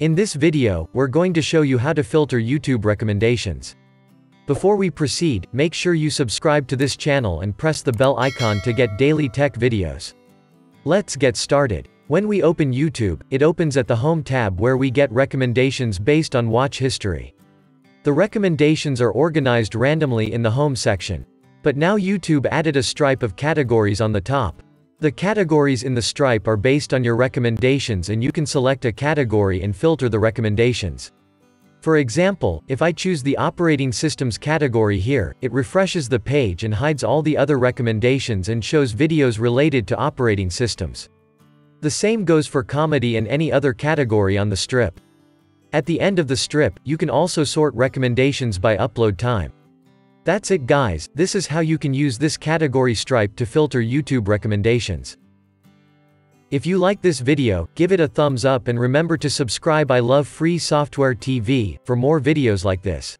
In this video, we're going to show you how to filter YouTube recommendations. Before we proceed, make sure you subscribe to this channel and press the bell icon to get daily tech videos. Let's get started. When we open YouTube, it opens at the Home tab where we get recommendations based on watch history. The recommendations are organized randomly in the Home section. But now YouTube added a stripe of categories on the top. The categories in the stripe are based on your recommendations and you can select a category and filter the recommendations. For example, if I choose the operating systems category here, it refreshes the page and hides all the other recommendations and shows videos related to operating systems. The same goes for comedy and any other category on the strip. At the end of the strip, you can also sort recommendations by upload time. That's it guys, this is how you can use this category stripe to filter YouTube recommendations. If you like this video, give it a thumbs up and remember to subscribe I love free software TV, for more videos like this.